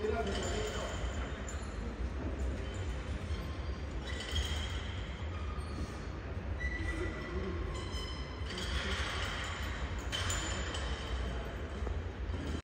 選ぶか。